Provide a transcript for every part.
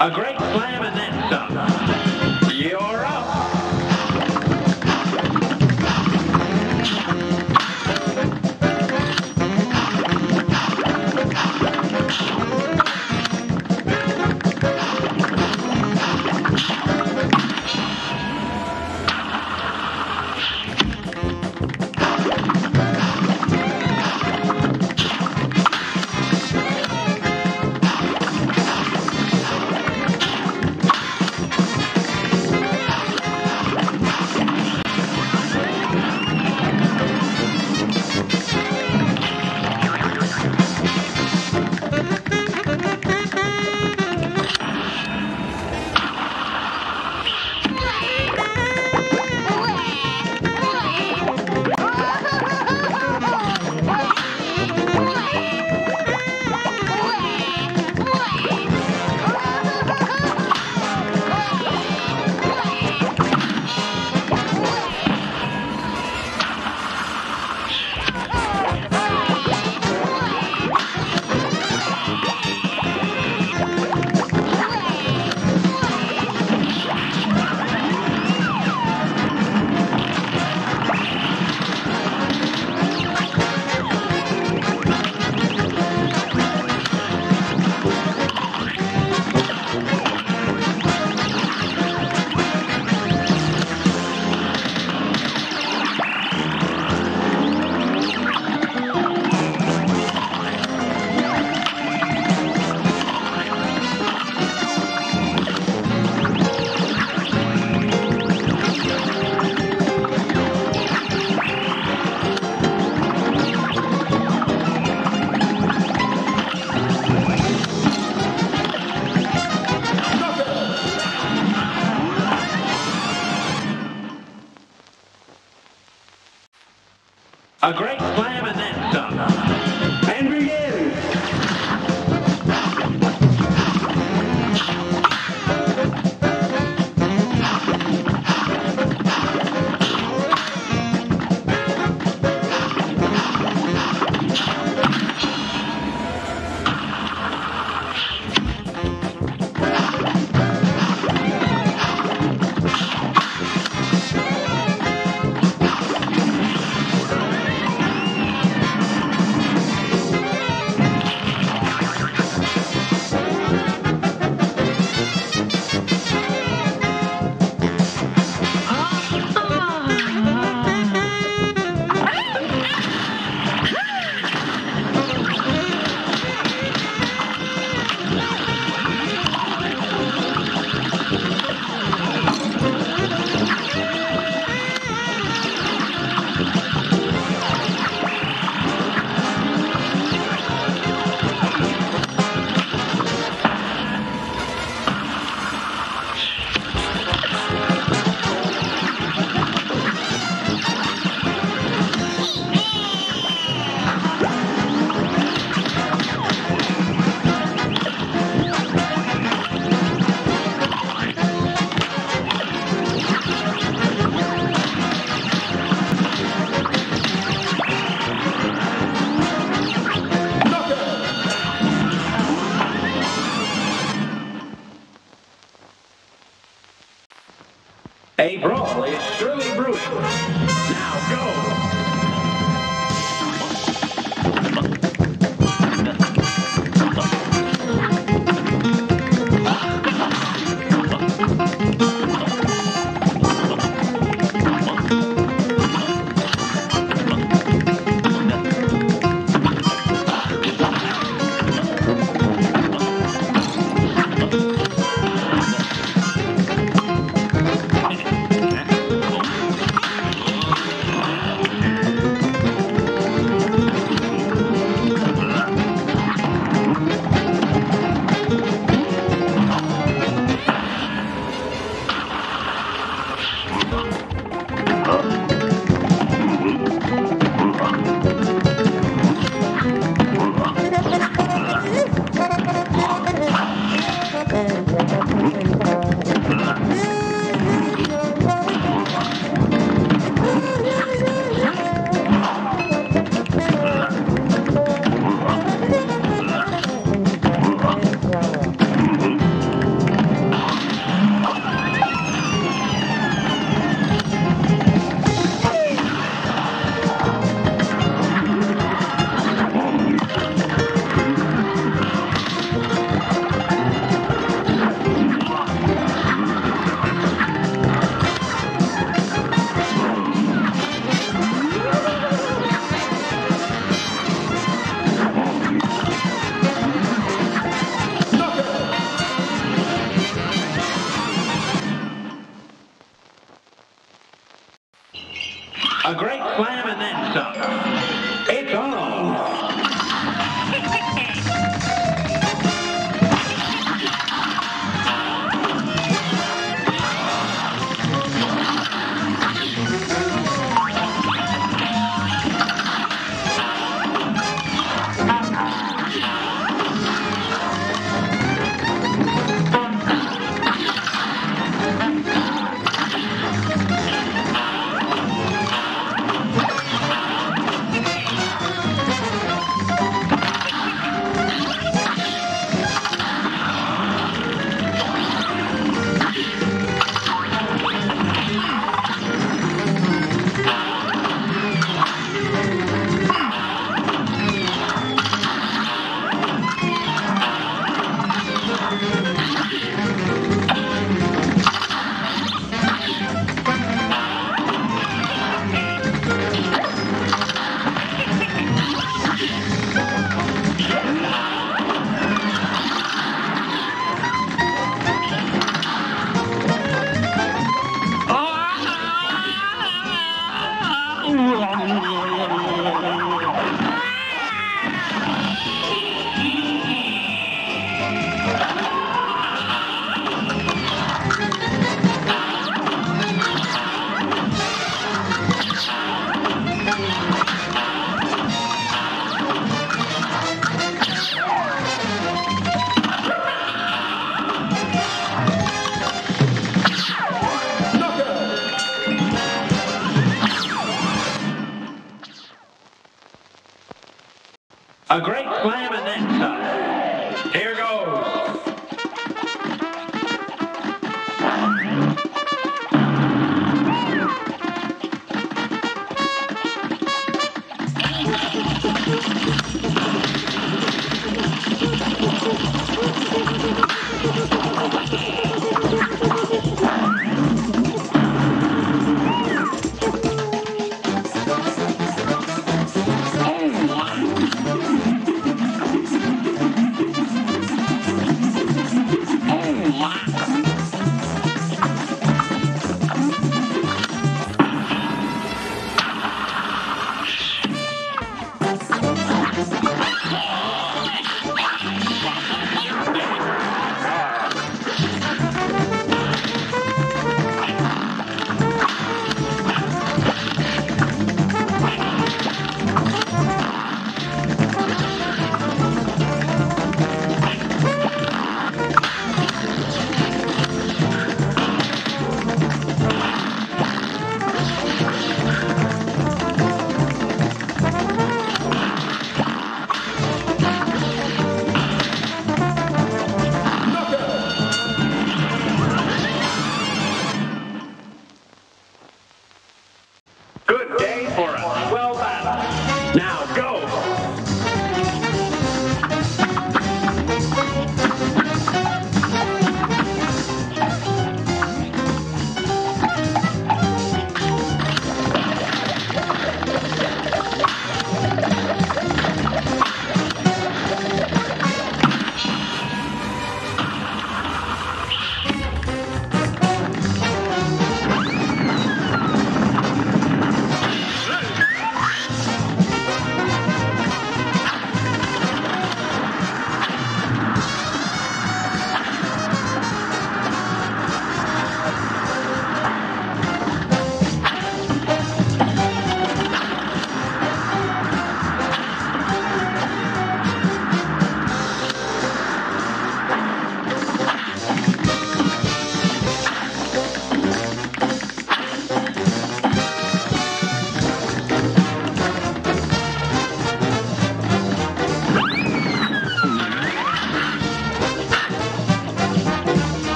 A great slam and then some.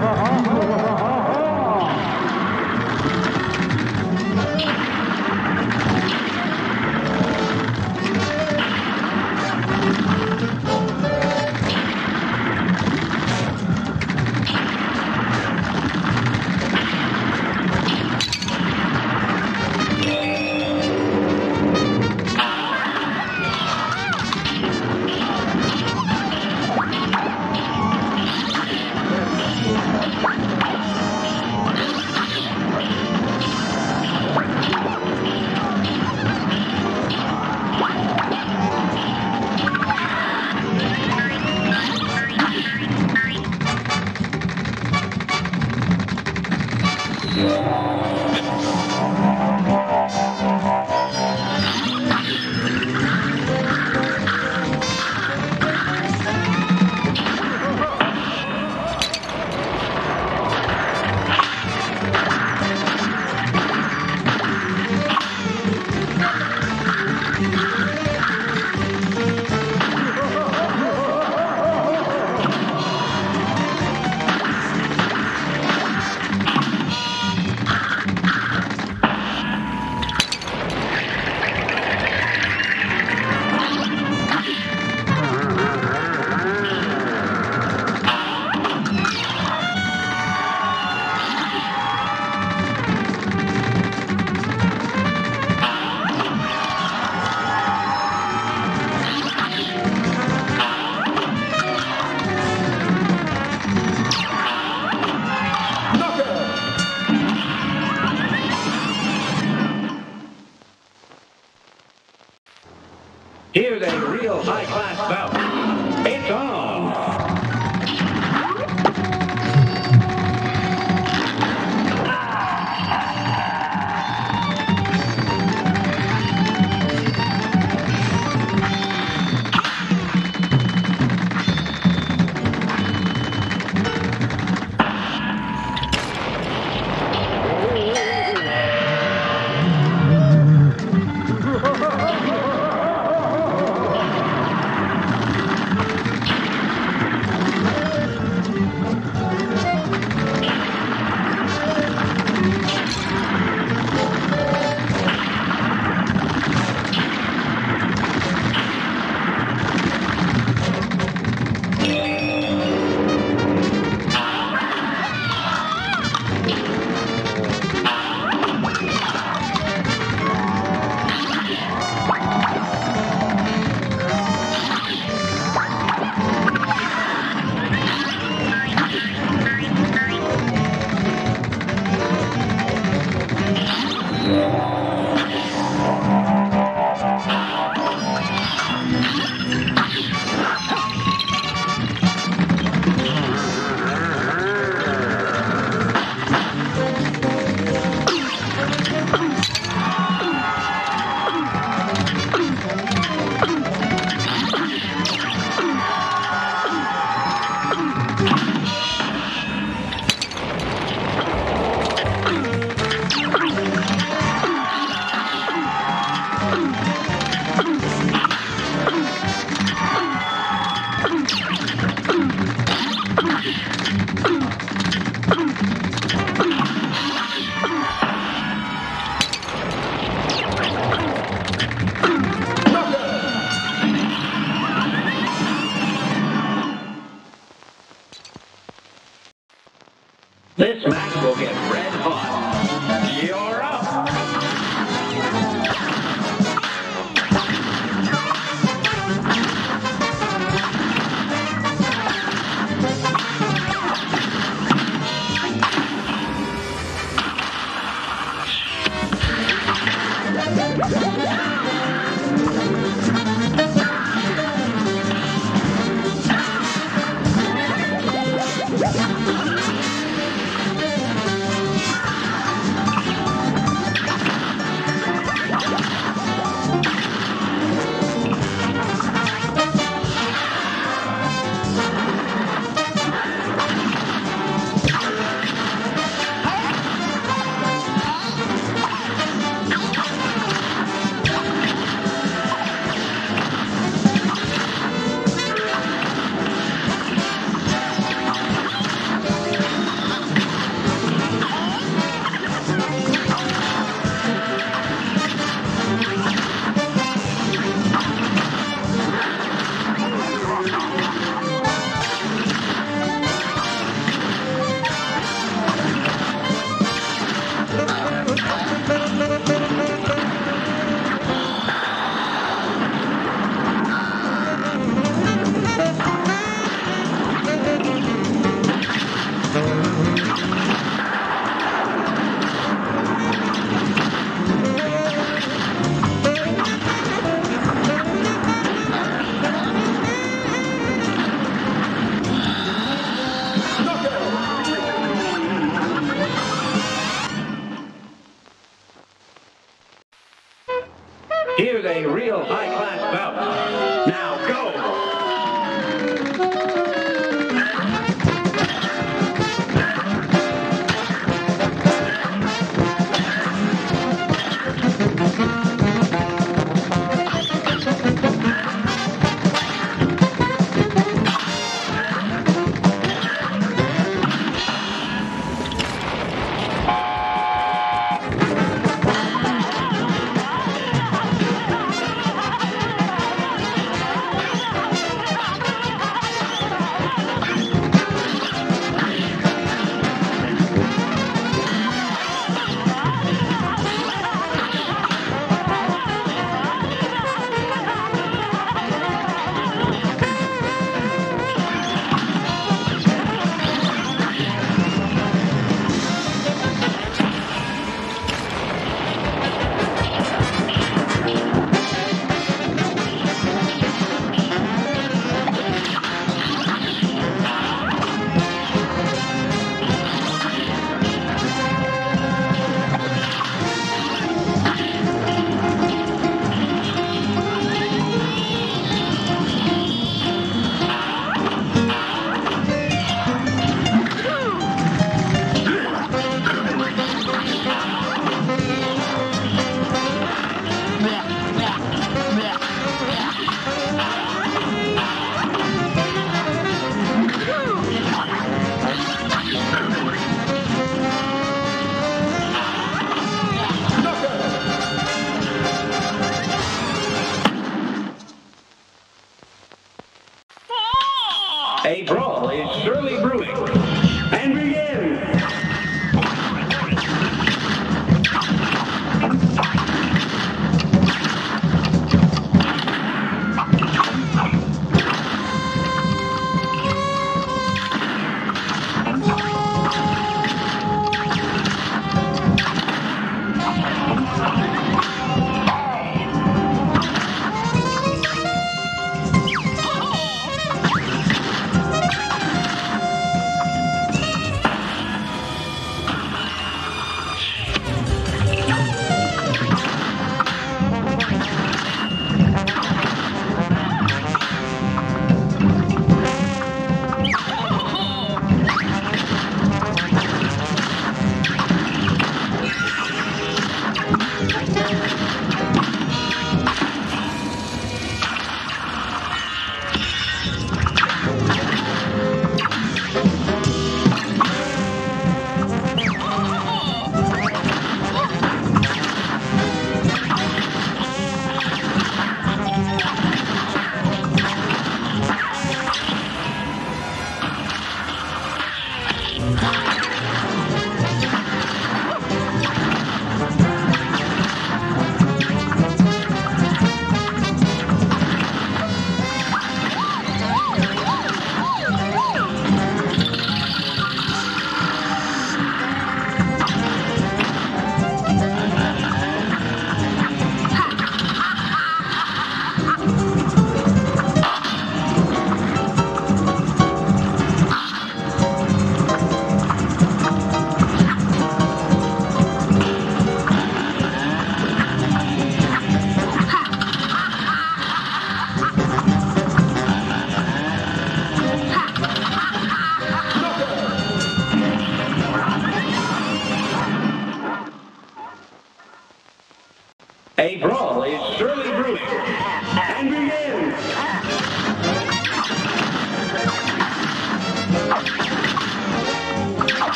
Here's